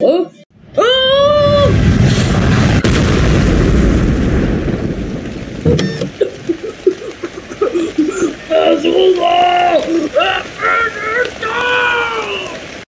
oh? Oh! Azula!